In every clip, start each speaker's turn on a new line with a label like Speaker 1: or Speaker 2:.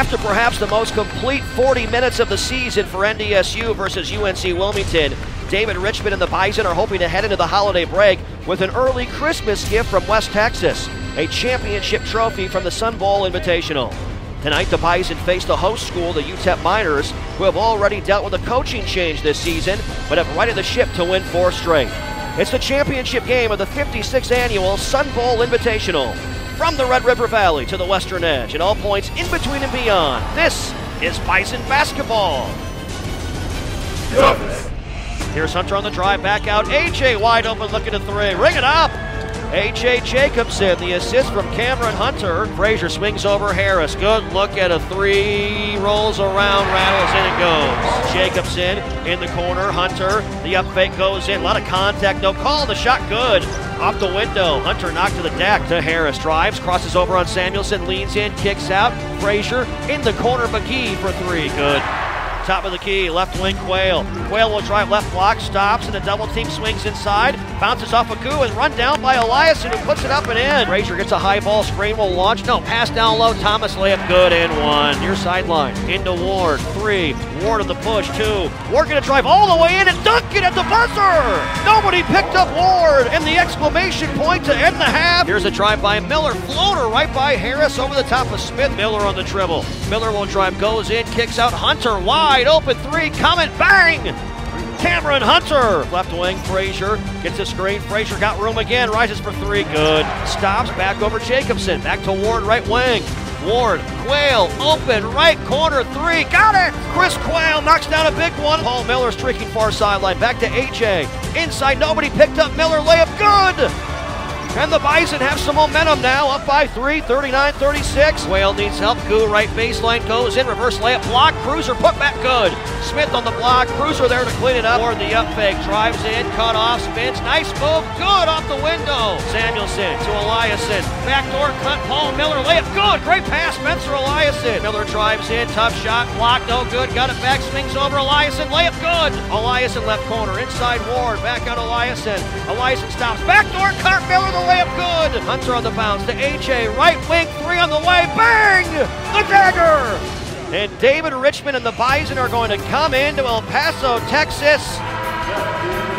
Speaker 1: After perhaps the most complete 40 minutes of the season for NDSU versus UNC Wilmington, David Richmond and the Bison are hoping to head into the holiday break with an early Christmas gift from West Texas, a championship trophy from the Sun Bowl Invitational. Tonight, the Bison face the host school, the UTEP Miners, who have already dealt with a coaching change this season, but have righted the ship to win four straight. It's the championship game of the 56th annual Sun Bowl Invitational. From the Red River Valley to the Western Edge, and all points in between and beyond, this is Bison basketball. Here's Hunter on the drive, back out. AJ wide open, looking at three. Ring it up. AJ Jacobson, the assist from Cameron Hunter. Frazier swings over Harris. Good look at a three. Rolls around, rattles in, and goes. Jacobson in the corner. Hunter, the up fake goes in. A lot of contact, no call. The shot good. Off the window. Hunter knocked to the deck to Harris. Drives, crosses over on Samuelson, leans in, kicks out. Frazier in the corner. Magee for three. Good. Top of the key, left wing Quayle. Quayle will drive left block, stops, and the double team swings inside. Bounces off a coup and run down by Eliason, who puts it up and in. Frazier gets a high ball, screen will launch. No, pass down low. Thomas layup good and one. Near sideline. Into Ward. Three. Ward on the push. Two. Ward gonna drive all the way in and dunk it at the buzzer. Nobody picked up Ward. And the exclamation point to end the half. Here's a drive by Miller. Floater right by Harris over the top of Smith. Miller on the dribble. Miller will drive, goes in, kicks out. Hunter wide open three coming. Bang! Cameron Hunter, left wing, Frazier gets a screen. Frazier got room again, rises for three, good. Stops, back over Jacobson, back to Ward, right wing. Ward, Quayle, open, right corner, three, got it! Chris Quayle knocks down a big one. Paul Miller streaking far sideline, back to AJ. Inside, nobody picked up Miller, layup, good! And the Bison have some momentum now, up by three, 39 36. Whale needs help. Geu right baseline goes in, reverse layup block. Kreuser put back good. Smith on the block. Kreuser there to clean it up. Or the up fake drives in, cut off, spins. Nice move, good off the window. Samuelson to Eliason. Backdoor cut, Paul Miller layup, good. Great pass, Spencer Eliason. Miller drives in, tough shot, block, no good. Got it back, swings over Eliason, layup good. Eliason left corner, inside Ward, back out Eliason. Eliason stops, backdoor cut, Miller the layup good. Hunter on the bounce to AJ, right wing, three on the way, bang! The dagger! And David Richmond and the Bison are going to come into El Paso, Texas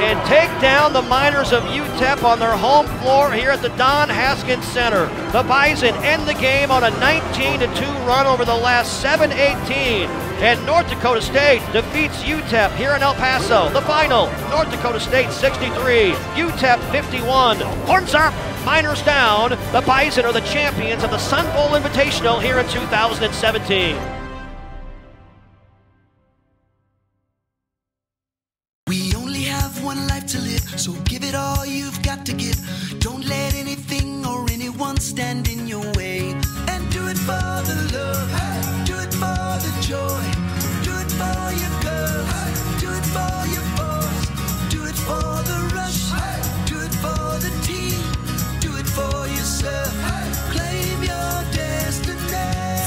Speaker 1: and take down the Miners of UTEP on their home floor here at the Don Haskins Center. The Bison end the game on a 19-2 run over the last 7-18. And North Dakota State defeats UTEP here in El Paso. The final, North Dakota State 63, UTEP 51. Horns up, Miners down. The Bison are the champions of the Sun Bowl Invitational here in 2017.
Speaker 2: To live, so give it all you've got to give. Don't let anything or anyone stand in your way. And do it for the love, do it for the joy, do it for your girls, do it for your boys, do it for the rush, do it for the team, do it for yourself. Claim your destiny.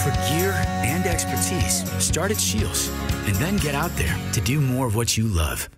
Speaker 3: For gear and expertise, start at Shields and then get out there to do more of what you love.